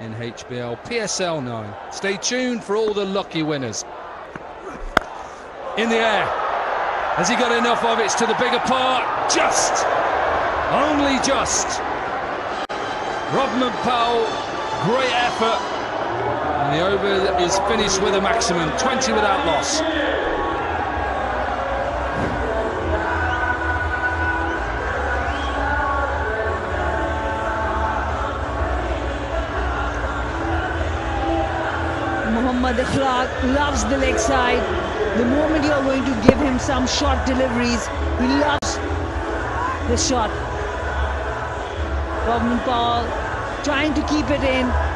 in HBL PSL 9. Stay tuned for all the lucky winners. In the air. Has he got enough of it to the bigger part? Just. Only just. Rovman Powell, great effort. And the over is finished with a maximum 20 without loss. Muhammad Akhlaq loves the leg side. The moment you're going to give him some short deliveries, he loves the shot. Rovman Powell trying to keep it in.